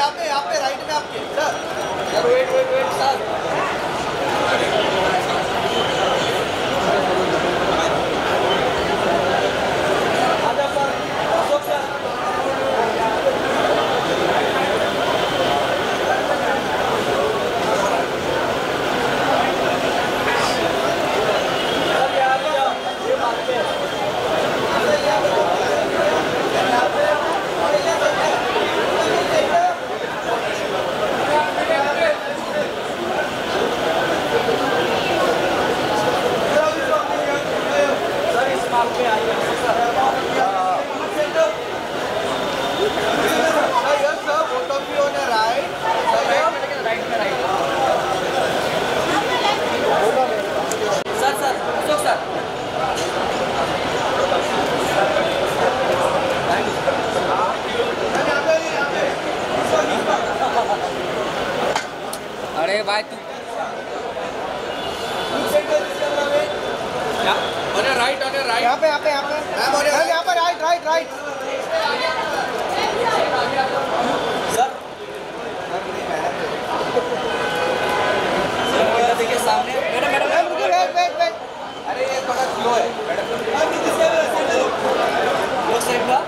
Sir यहाँ पे यहाँ पे राइट में आपके। Sir. Sir wait wait wait sir. अरे भाई तू ऑन राइट ऑन राइट यहाँ पे यहाँ पे यहाँ पे मैम ऑन द सर यहाँ पे राइट राइट राइट देखिए सामने madam madam wait wait wait अरे ये थोड़ा स्लो है मैडम लोग साइड का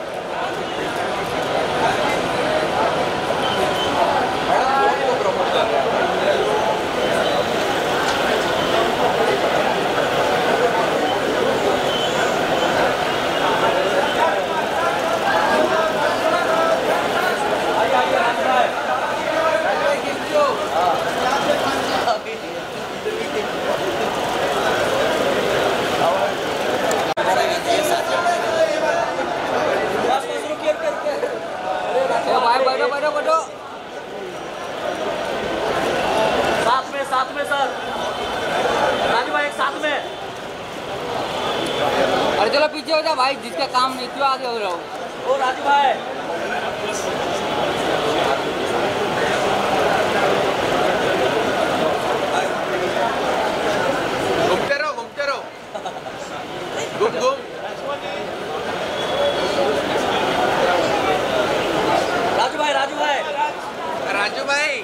ए भाई बैठो बैठो बैठो साथ में साथ में सर राजू भाई एक साथ में अरे चलो पीछे हो जा भाई जिसका काम नहीं क्यों आगे हो रहा हो ओ राजू भाई। घूमते रहो घूमते रहो। घूम घूम। राजू भाई राजू भाई। राजू भाई।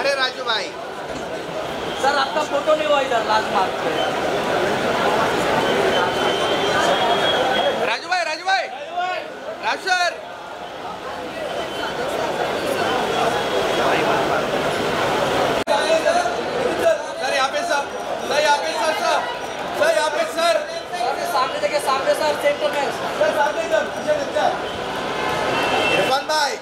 अरे राजू भाई। सर आपका फ़ोटो नहीं हुआ इधर लास्ट मार्क पे राजू भाई राजू भाई राजू सर सर यहाँ सर। सर यहाँ सर सर। सर यहाँ पे सर। अरे सामने देखिए सामने सर सेंटर इरफान भाई।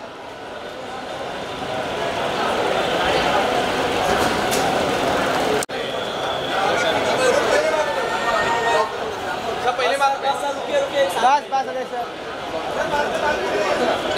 सर पहले बात बस बस सर।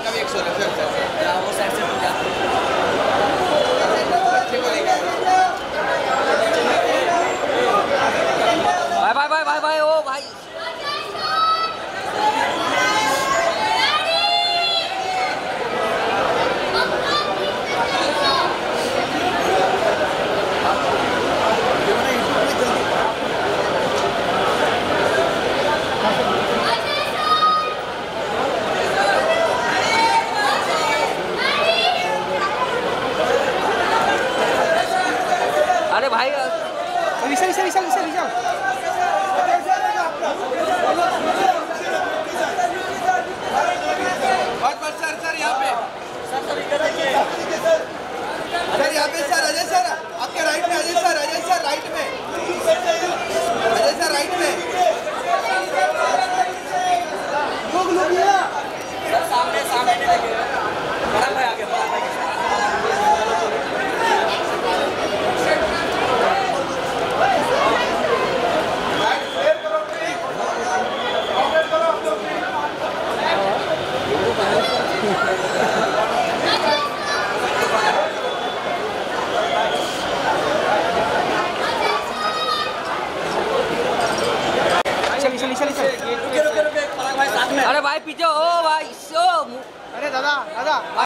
आपका भी एक सौ सर सर वो साइड से हो जा भाई भाई भाई भाई भाई ओ भाई Bisa, bisa, bisa.